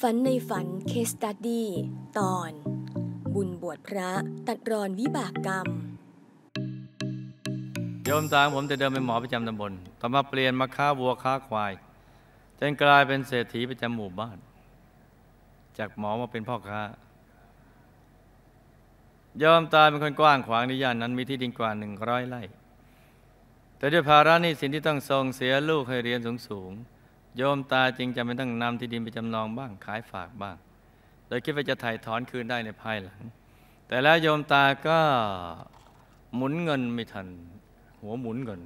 ฝันในฝันเคสตัดดี้ตอน บุญบวชพระตัดรอนวิบากกรรม โยมตางผมจะเดินเป็นหมอประจำตำบลต่อมาเปลี่ยนมาค้าวัวค้าควาย จนกลายเป็นเศรษฐีประจำหมู่บ้าน จากหมอมาเป็นพ่อค้ายอมตายเป็นคนกว้างขวางในย่านนั้นมีที่ดินกว่าหนึ่งร้อยไร่ แต่ด้วยภาระหนี้สินที่ต้องส่งเสียลูกให้เรียนสูงสูง โยมตาจึงจำเป็นต้องนำที่ดินไปจำนองบ้างขายฝากบ้าง โดยคิดว่าจะถ่ายถอนคืนได้ในภายหลัง แต่แล้วโยมตาก็หมุนเงินไม่ทัน หัวหมุนเงิน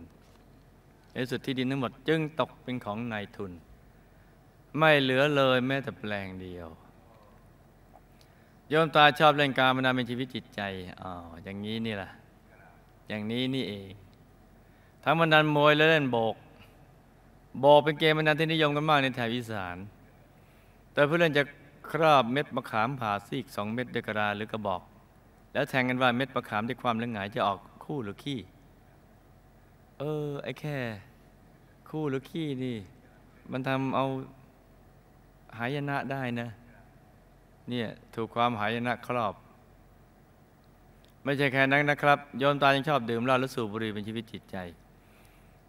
ในสุดที่ดินทั้งหมดจึงตกเป็นของนายทุน ไม่เหลือเลยแม้แต่แปลงเดียว โยมตาชอบเล่นการมานานเป็นชีวิตจิตใจอ๋ออย่างนี้นี่แหละอย่างนี้นี่เอง ทั้งมันนันมวยและเล่นโบก โบกเป็นเกมมันนันที่นิยมกันมากในแถบอีสาน แต่ผู้เล่นจะครอบเม็ดมะขามผ่าซีกสองเม็ดด้วยกระดาหรือกระบอก แล้วแทงกันว่าเม็ดมะขามด้วยความเลื่องหงายจะออกคู่หรือขี้ เออ ไอ้แค่ คู่หรือขี้นี่ มันทำเอาหายนะได้นะ เนี่ยถูกความหายนะครอบ ไม่ใช่แค่นั้นนะครับ โยมตายังชอบดื่มเหล้าและสูบบุหรี่เป็นชีวิตจิตใจ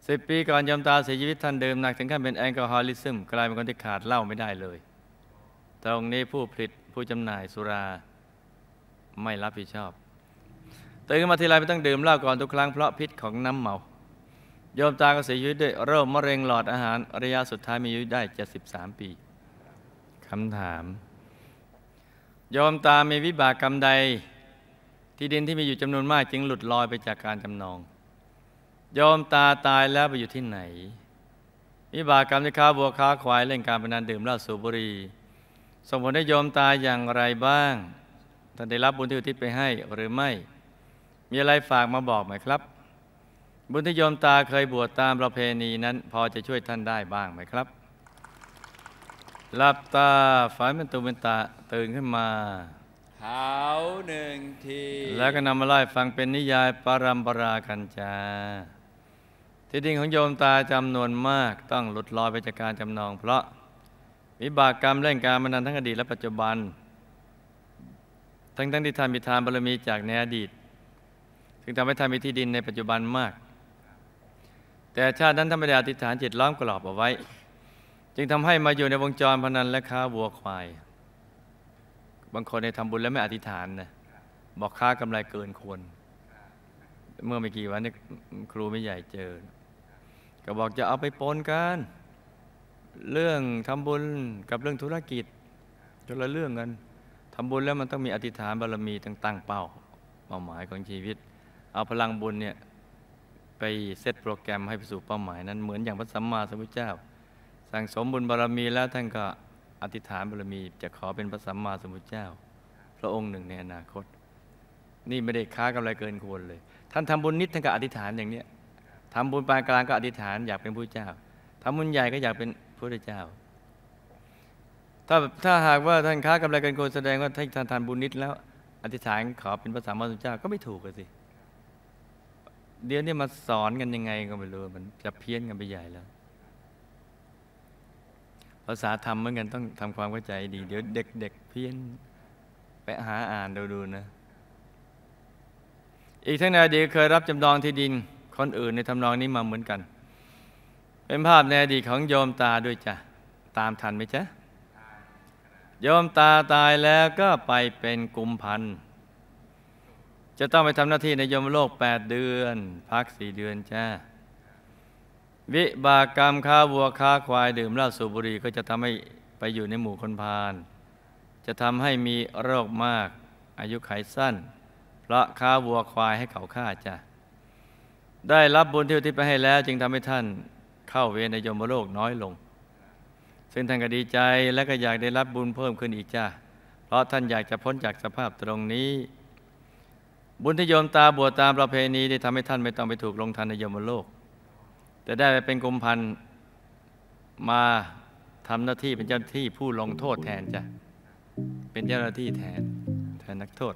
สิบปีก่อนยมตาเสียชีวิตท่านดื่มหนักถึงขั้นเป็นแอลกอฮอลิซึมกลายเป็นคนที่ขาดเหล้าไม่ได้เลย ตรงนี้ผู้ผลิตผู้จำหน่ายสุราไม่รับผิดชอบตื่นขึ้นมาทีไรไม่ต้องดื่มเหล้าก่อนทุกครั้งเพราะพิษของน้ำเมา โยมตาก็เสียชีวิตด้วยโรคมะเร็งหลอดอาหารระยะสุดท้ายมีอายุได้73 ปีคำถาม โยมตามีวิบากกรรมใด ที่ดินที่มีอยู่จำนวนมากจึงหลุดลอยไปจากการจำนอง โยมตาตายแล้วไปอยู่ที่ไหนวิบากกรรมที่ค้าบัวค้าควายเล่นการพนันดื่มเหล้าสูบบุหรี่ส่งผลให้โยมตายอย่างไรบ้างท่านได้รับบุญที่อุทิศไปให้หรือไม่ มีอะไรฝากมาบอกไหมครับ บุญที่โยมตาเคยบวชตามประเพณีนั้น พอจะช่วยท่านได้บ้างไหมครับหลับตาฝันเป็นตุเป็นตาตื่นขึ้นมาขาวหนึ่งที แล้วก็นำมาไล่ฟังเป็นนิยายปรัมปรากันจา ที่ดินของโยมตาจำนวนมากต้องหลุดลอยไปจากการจำนอง เพราะวิบากกรรมเล่นการมานานทั้งอดีตและปัจจุบัน ทั้งทั้งที่ท่านมีทานบารมีจากในอดีตซึ่งทำให้ทานมีที่ดินในปัจจุบันมาก แต่ชาตินั้นท่านไม่ได้อธิษฐานจิตล้อมกรอบเอาไว้ จึงทำให้มาอยู่ในวงจรพนันและค้าวัวควาย บางคนในทำบุญแล้วไม่อธิษฐานนะบอกค่ากำไรเกินควรเมื่อไม่กี่วันนี้ครูไม่ใหญ่เจอ ก็บอกจะเอาไปปนกัน เรื่องทำบุญกับเรื่องธุรกิจคนละเรื่องกันทำบุญแล้วมันต้องมีอธิษฐานบารมีตั้งตั้งเป้าเป้าหมายของชีวิต เอาพลังบุญเนี่ยไปเซตโปรแกรมให้ไปสู่เป้าหมายนั้นเหมือนอย่างพระสัมมาสัมพุทธเจ้า สั่งสมบุญบารมีแล้วท่านก็อธิษฐานบารมีจะขอเป็นพระสัมมาสัมพุทธเจ้า พระองค์หนึ่งในอนาคต นี่ไม่ได้ค้ากำไรเกินควรเลย ท่านทำบุญนิดท่านก็อธิษฐานอย่างเนี้ย ทำบุญปานกลางก็อธิษฐานอยากเป็นผู้เจ้าทำบุญใหญ่ก็อยากเป็นพระเจ้า ถ้าถ้าหากว่าท่านค้ากำไรกินควรแสดงว่าท่านท่านทานบุญนิดแล้ว อธิษฐานขอเป็นพระสัมมาสัมพุทธเจ้าก็ไม่ถูกเลยสิ เดี๋ยวนี้มาสอนกันยังไงก็ไม่รู้มันจะเพี้ยนกันไปใหญ่แล้ว ภาษาธรรมเหมือนกันต้องทำความเข้าใจดี เดี๋ยวเด็กๆเพี้ยนไปหาอ่านดูดูนะ อีกทั้งในอดีเคยรับจำนองที่ดิน คนอื่นในทำนองนี้มาเหมือนกัน เป็นภาพในอดีตของโยมตาด้วยจ้ะ ตามทันไหมจ๊ะโยมตาตายแล้วก็ไปเป็นกุมพันจะต้องไปทำหน้าที่ในยมโลก 8 เดือน พักสี่เดือนจ้า วิบากกรรมค้าวัวค้าควายดื่มเหล้าสูบบุหรี่ก็จะทำให้ไปอยู่ในหมู่คนพาลจะทำให้มีโรคมาก อายุขัยสั้น เพราะค้าวัวควายให้เขาฆ่าจ้ะ ได้รับบุญที่อุทิศไปให้แล้ว จึงทำให้ท่านเข้าเวรในยมโลกน้อยลง ซึ่งท่านก็ดีใจและก็อยากได้รับบุญเพิ่มขึ้นอีกจ้าเพราะท่านอยากจะพ้นจากสภาพตรงนี้ บุญที่โยมตาบวชตามประเพณีได้ทำให้ท่านไม่ต้องไปถูกลงทันในยมโลก แต่ได้ไปเป็นกุมพันมาทำหน้าที่เป็นเจ้าหน้าที่ผู้ลงโทษแทนจ้ะเป็นเจ้าหน้าที่แทนแทนนักโทษ